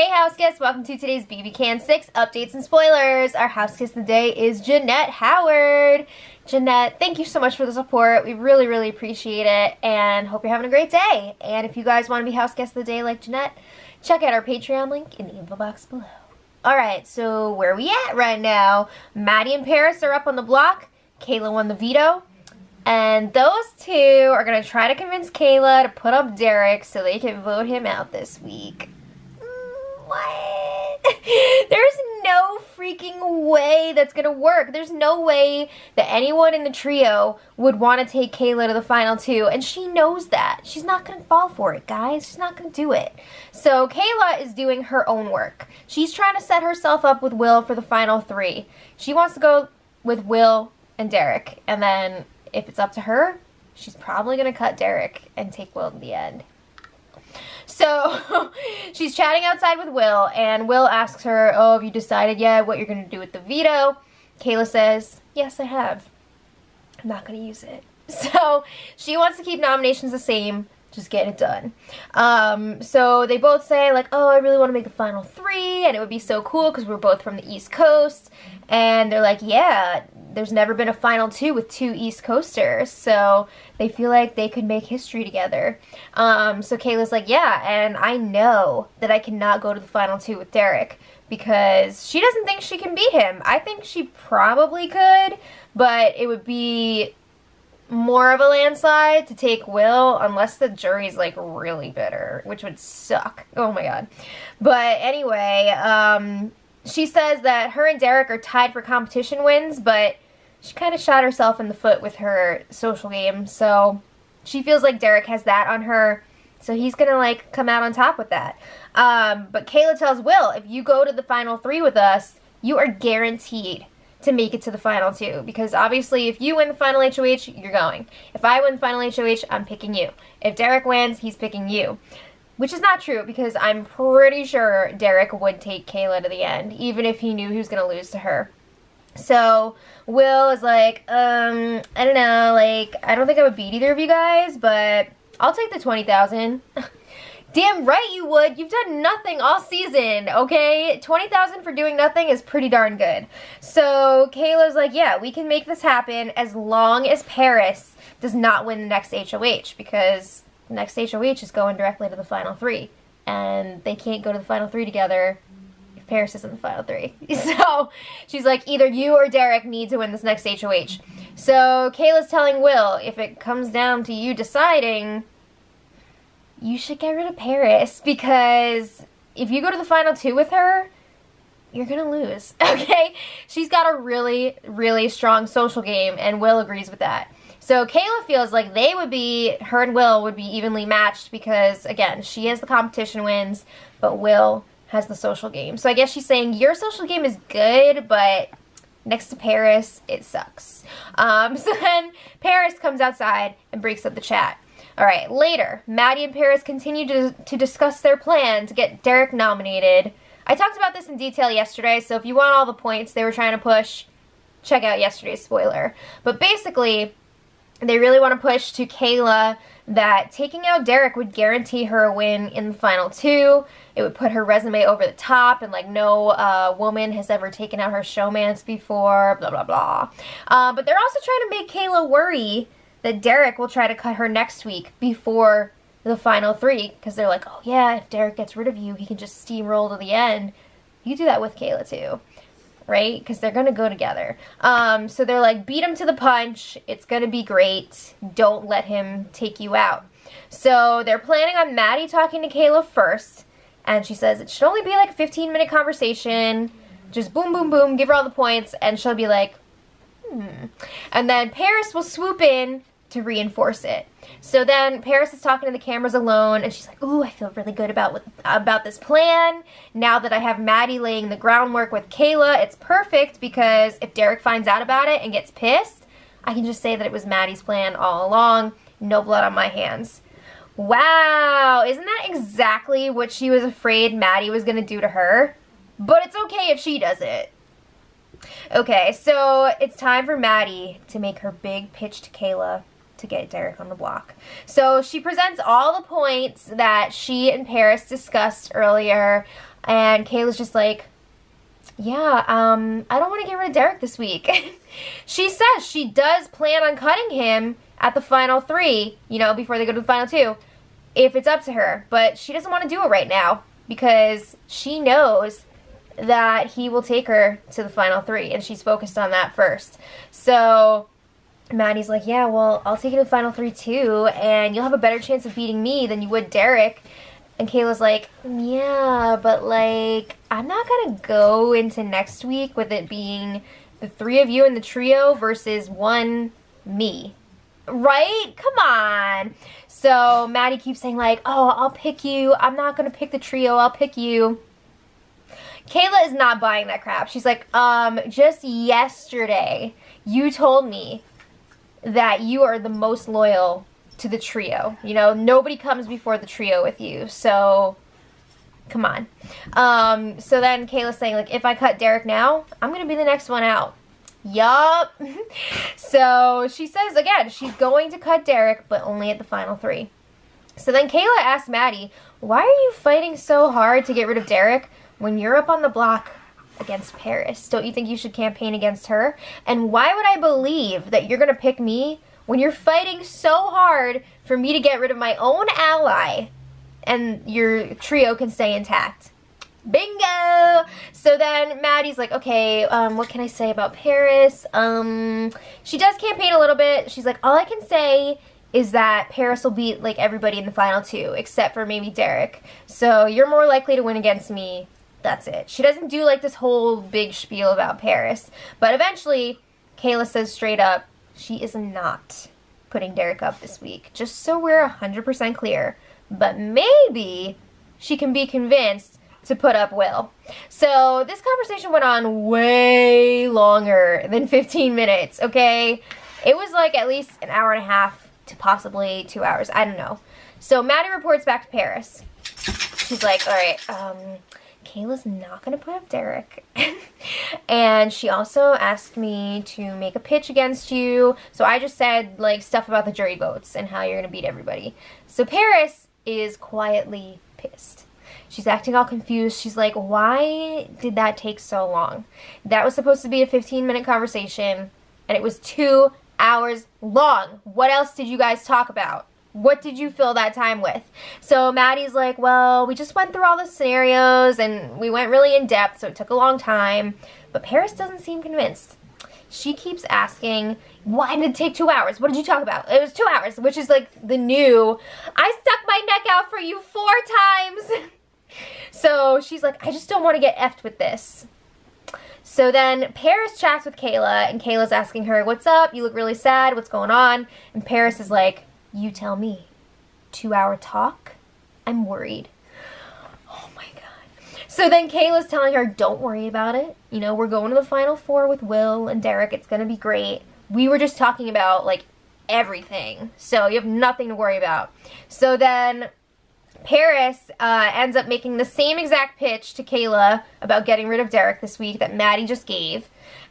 Hey house guests, welcome to today's BB Can 6 updates and spoilers. Our house guest today is Jeanette Howard. Jeanette, thank you so much for the support. We really, really appreciate it and hope you're having a great day. And if you guys want to be house guest of the day like Jeanette, check out our Patreon link in the info box below. Alright, so where are we at right now? Maddie and Paras are up on the block. Kaela won the veto. And those two are going to try to convince Kaela to put up Derek so they can vote him out this week. What? There's no freaking way that's gonna work. There's no way that anyone in the trio would want to take Kaela to the final two, and she knows that. She's not gonna fall for it, guys. She's not gonna do it. So Kaela is doing her own work. She's trying to set herself up with Will for the final three. She wants to go with Will and Derek, and then if it's up to her, she's probably gonna cut Derek and take Will in the end. So she's chatting outside with Will, and Will asks her, oh, have you decided yet what you're going to do with the veto? Kaela says, yes, I have. I'm not going to use it. So she wants to keep nominations the same, just getting it done. Um, so they both say like, oh, I really want to make the final three, and it would be so cool because we're both from the East Coast. And they're like, yeah, there's never been a final two with two East Coasters, so they feel like they could make history together. Um, so Kaela's like, yeah, and I know that I cannot go to the final two with Derek because she doesn't think she can beat him. I think she probably could, but it would be more of a landslide to take Will unless the jury's like really bitter, which would suck. Oh my god. But anyway, um, she says that her and Derek are tied for competition wins, but she kind of shot herself in the foot with her social game. So she feels like Derek has that on her. So he's going to like come out on top with that. Um, but Kaela tells Will, if you go to the final three with us, you are guaranteed to make it to the final two. Because obviously, if you win the final HOH, you're going. If I win the final HOH, I'm picking you. If Derek wins, he's picking you. Which is not true because I'm pretty sure Derek would take Kaela to the end, even if he knew he was going to lose to her. So Will is like, um, I don't know, like, I don't think I would beat either of you guys, but I'll take the 20,000. Damn right you would. You've done nothing all season, okay? 20,000 for doing nothing is pretty darn good. So Kaela's like, yeah, we can make this happen as long as Paras does not win the next HOH because next HOH is going directly to the final three. And they can't go to the final three together if Paras is in the final three. So she's like, either you or Derek need to win this next HOH. So Kaela's telling Will, if it comes down to you deciding, you should get rid of Paras because if you go to the final two with her, you're gonna lose, okay? She's got a really, really strong social game, and Will agrees with that. So Kaela feels like they would be, her and Will would be evenly matched because, again, she has the competition wins, but Will has the social game. So I guess she's saying your social game is good, but next to Paras, it sucks. Um, so then Paras comes outside and breaks up the chat. All right, later, Maddie and Paras continue to, to discuss their plan to get Derek nominated. I talked about this in detail yesterday, so if you want all the points they were trying to push, check out yesterday's spoiler. But basically, they really want to push to Kaela that taking out Derek would guarantee her a win in the final two. It would put her resume over the top and like no uh, woman has ever taken out her showmance before, blah, blah, blah. Uh, but they're also trying to make Kaela worry that Derek will try to cut her next week before the final three because they're like, oh yeah, if Derek gets rid of you, he can just steamroll to the end. You do that with Kaela too right? Because they're going to go together. Um, so they're like, beat him to the punch. It's going to be great. Don't let him take you out. So they're planning on Maddie talking to Kaela first. And she says it should only be like a 15 minute conversation. Just boom, boom, boom, give her all the points. And she'll be like, hmm. And then Paras will swoop in to reinforce it. So then Paras is talking to the cameras alone and she's like, ooh, I feel really good about about this plan. Now that I have Maddie laying the groundwork with Kaela, it's perfect because if Derek finds out about it and gets pissed, I can just say that it was Maddie's plan all along. No blood on my hands. Wow, isn't that exactly what she was afraid Maddie was going to do to her? But it's okay if she does it. Okay, so it's time for Maddie to make her big pitch to Kaela to get Derek on the block. So she presents all the points that she and Paras discussed earlier, and Kaela's just like, yeah, um, I don't want to get rid of Derek this week. she says she does plan on cutting him at the final three, you know, before they go to the final two, if it's up to her. But she doesn't want to do it right now because she knows that he will take her to the final three, and she's focused on that first. So Maddie's like, yeah, well, I'll take you to the final three too, and you'll have a better chance of beating me than you would Derek. And Kaela's like, yeah, but like, I'm not gonna go into next week with it being the three of you in the trio versus one me. Right? Come on. So Maddie keeps saying like, oh, I'll pick you. I'm not gonna pick the trio. I'll pick you. Kaela is not buying that crap. She's like, um, just yesterday, you told me that you are the most loyal to the trio. You know, nobody comes before the trio with you. So, come on. Um, so then Kaela's saying, like, if I cut Derek now, I'm going to be the next one out. Yup. so she says, again, she's going to cut Derek, but only at the final three. So then Kaela asks Maddie, why are you fighting so hard to get rid of Derek when you're up on the block against Paras, don't you think you should campaign against her? And why would I believe that you're going to pick me when you're fighting so hard for me to get rid of my own ally and your trio can stay intact? Bingo! So then Maddie's like, okay, um, what can I say about Paras? Um, she does campaign a little bit. She's like, all I can say is that Paras will beat like everybody in the final two, except for maybe Derek. So you're more likely to win against me that's it. She doesn't do like this whole big spiel about Paras. But eventually, Kaela says straight up, she is not putting Derek up this week. Just so we're 100% clear. But maybe she can be convinced to put up Will. So this conversation went on way longer than 15 minutes, okay? It was like at least an hour and a half to possibly two hours. I don't know. So Maddie reports back to Paras. She's like, all right, um, Kaela's not going to put up Derek. and she also asked me to make a pitch against you. So I just said like stuff about the jury votes and how you're going to beat everybody. So Paras is quietly pissed. She's acting all confused. She's like, why did that take so long? That was supposed to be a 15 minute conversation and it was two hours long. What else did you guys talk about? What did you fill that time with? So Maddie's like, well, we just went through all the scenarios and we went really in depth, so it took a long time. But Paras doesn't seem convinced. She keeps asking, why did it take two hours? What did you talk about? It was two hours, which is like the new, I stuck my neck out for you four times. so she's like, I just don't want to get effed with this. So then Paras chats with Kaela, and Kaela's asking her, what's up? You look really sad. What's going on? And Paras is like, you tell me. Two hour talk? I'm worried. Oh my god. So then Kaela's telling her, don't worry about it. You know, we're going to the final four with Will and Derek. It's going to be great. We were just talking about, like, everything. So you have nothing to worry about. So then Paras uh, ends up making the same exact pitch to Kaela about getting rid of Derek this week that Maddie just gave.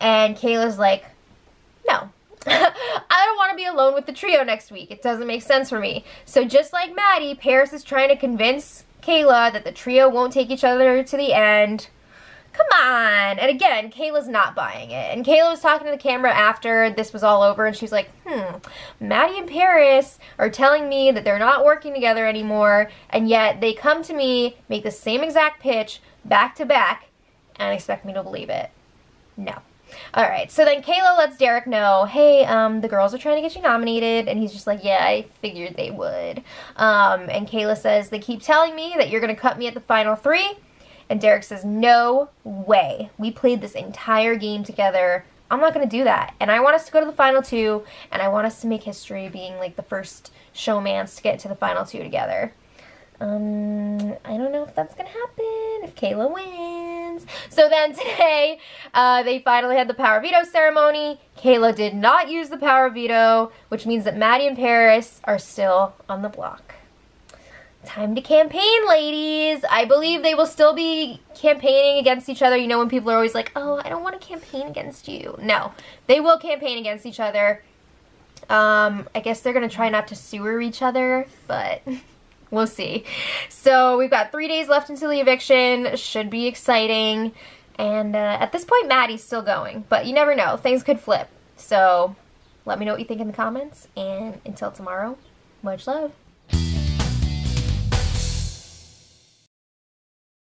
And Kaela's like, no, I don't want to be alone with the trio next week. It doesn't make sense for me. So just like Maddie, Paras is trying to convince Kaela that the trio won't take each other to the end. Come on. And again, Kaela's not buying it. And Kaela was talking to the camera after this was all over and she was like, hmm, Maddie and Paras are telling me that they're not working together anymore and yet they come to me, make the same exact pitch back to back and expect me to believe it. No. All right, so then Kaela lets Derek know, hey, um, the girls are trying to get you nominated, and he's just like, yeah, I figured they would. Um, and Kaela says, they keep telling me that you're going to cut me at the final three, and Derek says, no way. We played this entire game together. I'm not going to do that. And I want us to go to the final two, and I want us to make history being like the first showmans to get to the final two together. Um, I don't know if that's going to happen, if Kaela wins. So then today, uh, they finally had the power veto ceremony. Kaela did not use the power veto, which means that Maddie and Paras are still on the block. Time to campaign, ladies. I believe they will still be campaigning against each other. You know when people are always like, oh, I don't want to campaign against you. No, they will campaign against each other. Um, I guess they're going to try not to sewer each other, but we'll see. So we've got three days left until the eviction. Should be exciting. And uh, at this point, Maddie's still going. But you never know. Things could flip. So let me know what you think in the comments. And until tomorrow, much love.